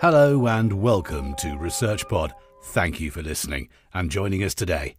Hello and welcome to Research Pod. Thank you for listening and joining us today.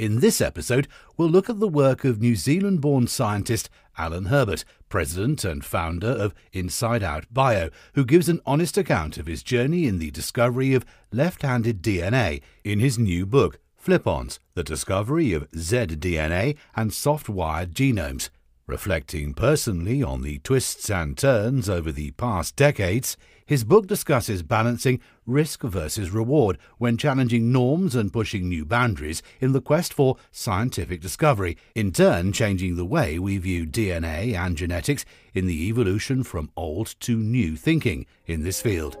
In this episode, we'll look at the work of New Zealand born scientist Alan Herbert, president and founder of Inside Out Bio, who gives an honest account of his journey in the discovery of left handed DNA in his new book, Flip-ons, The Discovery of zDNA and Soft Wired Genomes. Reflecting personally on the twists and turns over the past decades, his book discusses balancing risk versus reward when challenging norms and pushing new boundaries in the quest for scientific discovery, in turn changing the way we view DNA and genetics in the evolution from old to new thinking in this field.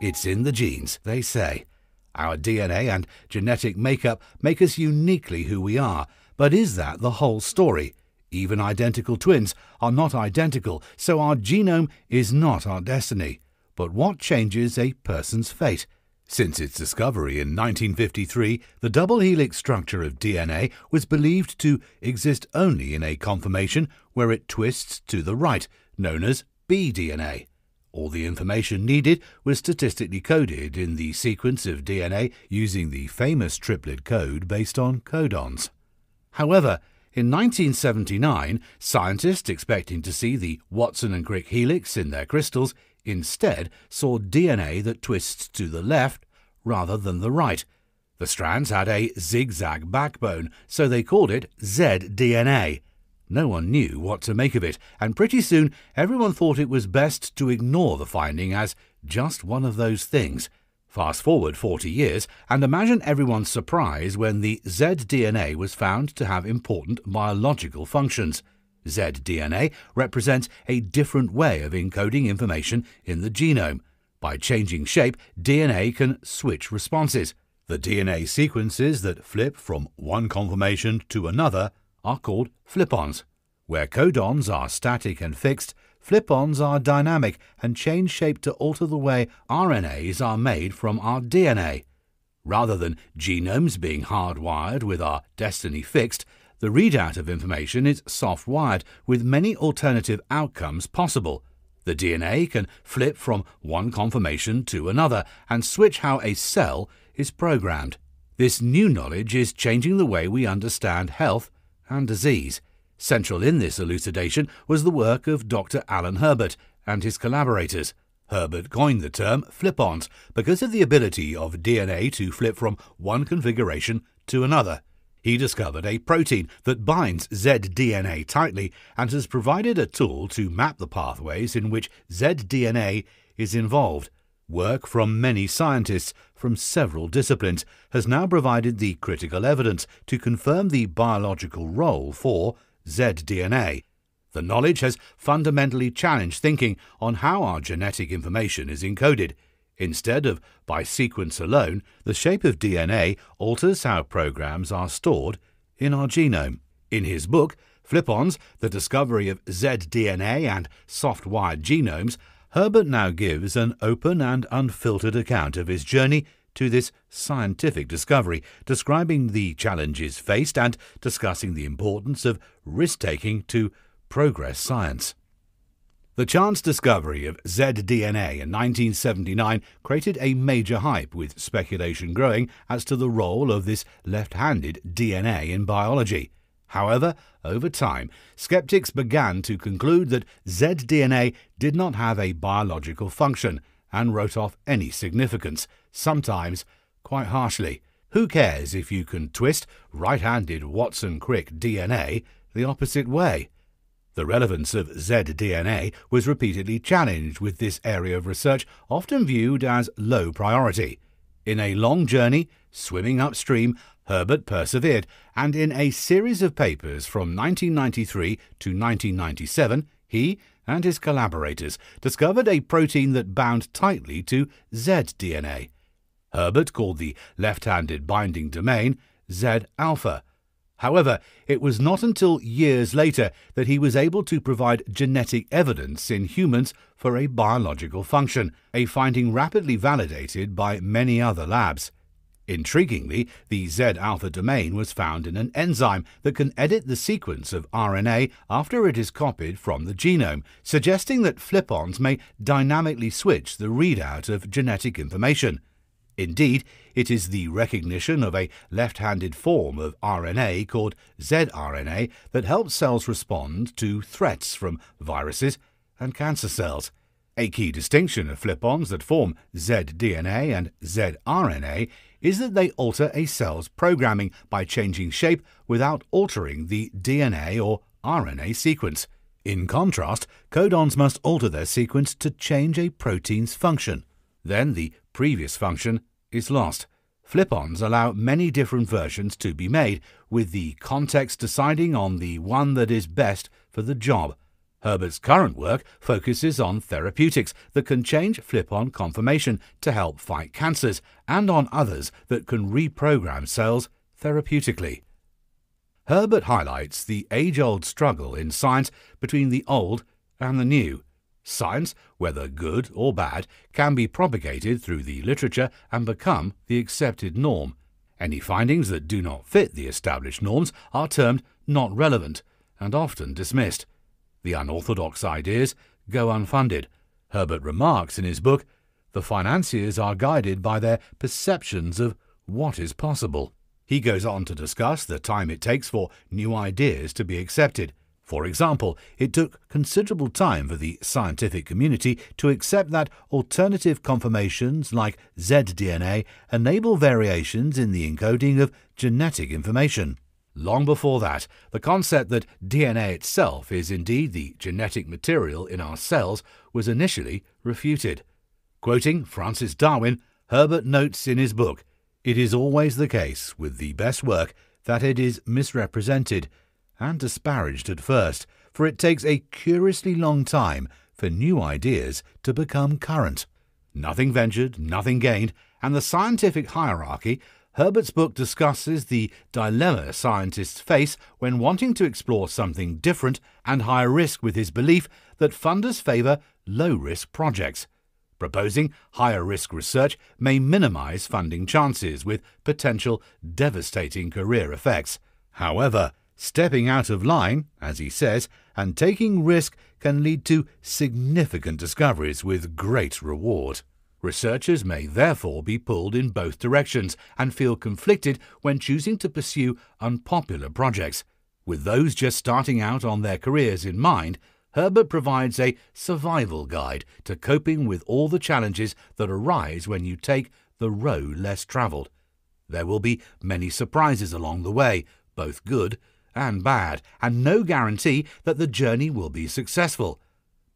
It's in the genes, they say. Our DNA and genetic makeup make us uniquely who we are, but is that the whole story? Even identical twins are not identical, so our genome is not our destiny. But what changes a person's fate? Since its discovery in 1953, the double helix structure of DNA was believed to exist only in a conformation where it twists to the right, known as bDNA. All the information needed was statistically coded in the sequence of DNA using the famous triplet code based on codons. However, in 1979, scientists expecting to see the Watson and Crick helix in their crystals instead saw DNA that twists to the left rather than the right. The strands had a zigzag backbone, so they called it zDNA. No one knew what to make of it, and pretty soon everyone thought it was best to ignore the finding as just one of those things. Fast forward 40 years, and imagine everyone's surprise when the zDNA was found to have important biological functions. zDNA represents a different way of encoding information in the genome. By changing shape, DNA can switch responses. The DNA sequences that flip from one conformation to another are called flip-ons. Where codons are static and fixed, flip-ons are dynamic and change shape to alter the way RNAs are made from our DNA. Rather than genomes being hardwired with our destiny fixed, the readout of information is soft-wired with many alternative outcomes possible. The DNA can flip from one conformation to another and switch how a cell is programmed. This new knowledge is changing the way we understand health and disease. Central in this elucidation was the work of Dr. Alan Herbert and his collaborators. Herbert coined the term flip-ons because of the ability of DNA to flip from one configuration to another. He discovered a protein that binds zDNA tightly and has provided a tool to map the pathways in which zDNA is involved. Work from many scientists from several disciplines has now provided the critical evidence to confirm the biological role for zDNA. The knowledge has fundamentally challenged thinking on how our genetic information is encoded. Instead of by sequence alone, the shape of DNA alters how programs are stored in our genome. In his book, Flip-ons, The Discovery of zDNA and Soft Wired Genomes, Herbert now gives an open and unfiltered account of his journey to this scientific discovery, describing the challenges faced and discussing the importance of risk taking to progress science. The chance discovery of zDNA in 1979 created a major hype, with speculation growing as to the role of this left handed DNA in biology. However, over time, skeptics began to conclude that zDNA did not have a biological function and wrote off any significance, sometimes quite harshly. Who cares if you can twist right handed Watson Crick DNA the opposite way? The relevance of zDNA was repeatedly challenged, with this area of research often viewed as low priority. In a long journey, swimming upstream, Herbert persevered, and in a series of papers from 1993 to 1997, he and his collaborators discovered a protein that bound tightly to zDNA. Herbert called the left handed binding domain Z alpha. However, it was not until years later that he was able to provide genetic evidence in humans for a biological function, a finding rapidly validated by many other labs. Intriguingly, the Z alpha domain was found in an enzyme that can edit the sequence of RNA after it is copied from the genome, suggesting that flip-ons may dynamically switch the readout of genetic information. Indeed, it is the recognition of a left-handed form of RNA called zRNA that helps cells respond to threats from viruses and cancer cells. A key distinction of flip-ons that form zDNA and zRNA is that they alter a cell's programming by changing shape without altering the DNA or RNA sequence. In contrast, codons must alter their sequence to change a protein's function. Then the previous function is lost. Flip-ons allow many different versions to be made, with the context deciding on the one that is best for the job. Herbert's current work focuses on therapeutics that can change flip-on conformation to help fight cancers and on others that can reprogram cells therapeutically. Herbert highlights the age-old struggle in science between the old and the new. Science, whether good or bad, can be propagated through the literature and become the accepted norm. Any findings that do not fit the established norms are termed not relevant and often dismissed. The unorthodox ideas go unfunded. Herbert remarks in his book, the financiers are guided by their perceptions of what is possible. He goes on to discuss the time it takes for new ideas to be accepted. For example, it took considerable time for the scientific community to accept that alternative conformations like zDNA enable variations in the encoding of genetic information. Long before that, the concept that DNA itself is indeed the genetic material in our cells was initially refuted. Quoting Francis Darwin, Herbert notes in his book, It is always the case with the best work that it is misrepresented and disparaged at first, for it takes a curiously long time for new ideas to become current. Nothing ventured, nothing gained, and the scientific hierarchy Herbert's book discusses the dilemma scientists face when wanting to explore something different and higher risk with his belief that funders favour low risk projects. Proposing higher risk research may minimize funding chances with potential devastating career effects. However, stepping out of line, as he says, and taking risk can lead to significant discoveries with great reward. Researchers may therefore be pulled in both directions and feel conflicted when choosing to pursue unpopular projects. With those just starting out on their careers in mind, Herbert provides a survival guide to coping with all the challenges that arise when you take the road less travelled. There will be many surprises along the way, both good and bad, and no guarantee that the journey will be successful.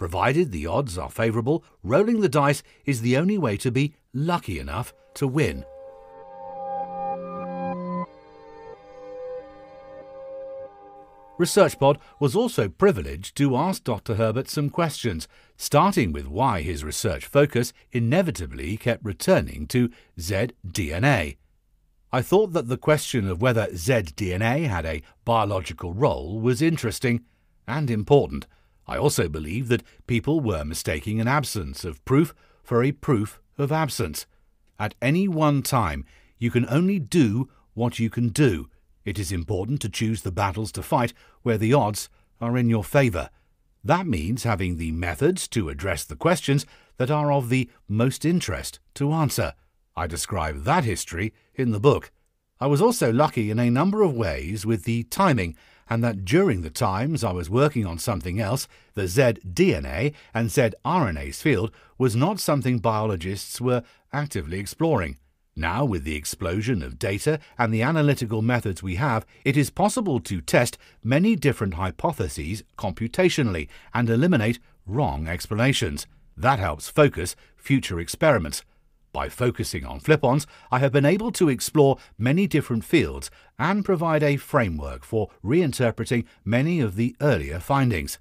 Provided the odds are favourable, rolling the dice is the only way to be lucky enough to win. ResearchPod was also privileged to ask Dr. Herbert some questions, starting with why his research focus inevitably kept returning to zDNA. I thought that the question of whether zDNA had a biological role was interesting and important I also believe that people were mistaking an absence of proof for a proof of absence. At any one time, you can only do what you can do. It is important to choose the battles to fight where the odds are in your favour. That means having the methods to address the questions that are of the most interest to answer. I describe that history in the book. I was also lucky in a number of ways with the timing and that during the times I was working on something else, the zDNA and zRNAs field was not something biologists were actively exploring. Now, with the explosion of data and the analytical methods we have, it is possible to test many different hypotheses computationally and eliminate wrong explanations. That helps focus future experiments. By focusing on flip-ons, I have been able to explore many different fields and provide a framework for reinterpreting many of the earlier findings.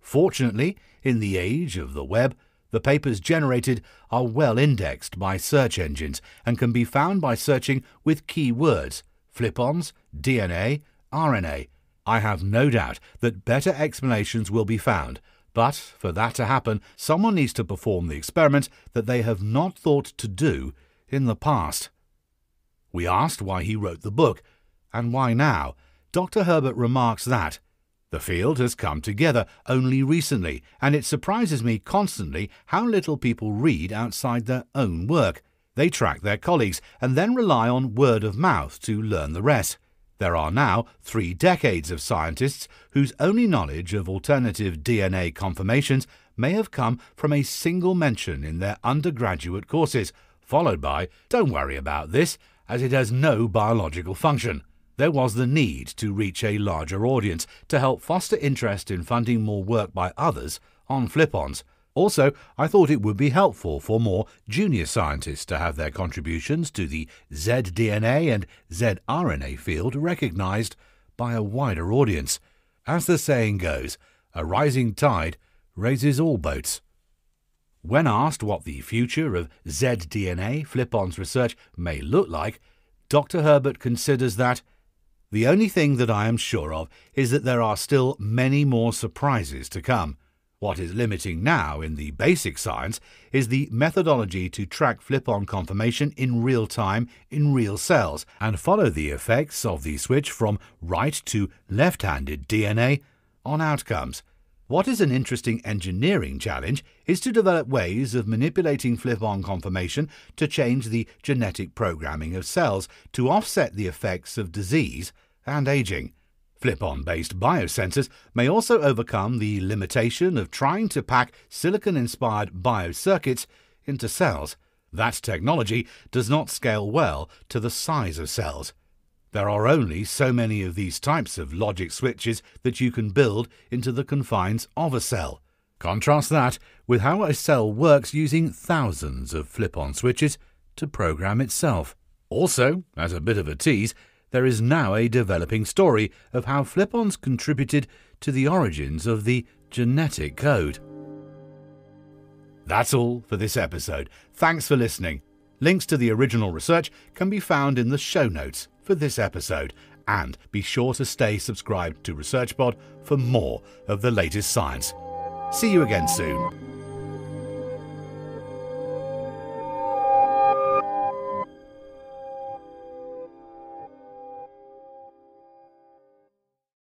Fortunately, in the age of the web, the papers generated are well indexed by search engines and can be found by searching with keywords flip-ons, DNA, RNA. I have no doubt that better explanations will be found but for that to happen, someone needs to perform the experiment that they have not thought to do in the past. We asked why he wrote the book, and why now. Dr. Herbert remarks that the field has come together only recently, and it surprises me constantly how little people read outside their own work. They track their colleagues and then rely on word of mouth to learn the rest. There are now three decades of scientists whose only knowledge of alternative DNA conformations may have come from a single mention in their undergraduate courses, followed by, don't worry about this, as it has no biological function. There was the need to reach a larger audience to help foster interest in funding more work by others on flip-ons. Also, I thought it would be helpful for more junior scientists to have their contributions to the zDNA and zRNA field recognized by a wider audience. As the saying goes, a rising tide raises all boats. When asked what the future of zDNA flip-ons research may look like, Dr. Herbert considers that the only thing that I am sure of is that there are still many more surprises to come. What is limiting now in the basic science is the methodology to track flip-on conformation in real time in real cells and follow the effects of the switch from right to left-handed DNA on outcomes. What is an interesting engineering challenge is to develop ways of manipulating flip-on conformation to change the genetic programming of cells to offset the effects of disease and aging. Flip-on based biosensors may also overcome the limitation of trying to pack silicon-inspired biocircuits into cells. That technology does not scale well to the size of cells. There are only so many of these types of logic switches that you can build into the confines of a cell. Contrast that with how a cell works using thousands of flip-on switches to program itself. Also, as a bit of a tease, there is now a developing story of how flip-ons contributed to the origins of the genetic code. That's all for this episode. Thanks for listening. Links to the original research can be found in the show notes for this episode, and be sure to stay subscribed to ResearchPod for more of the latest science. See you again soon.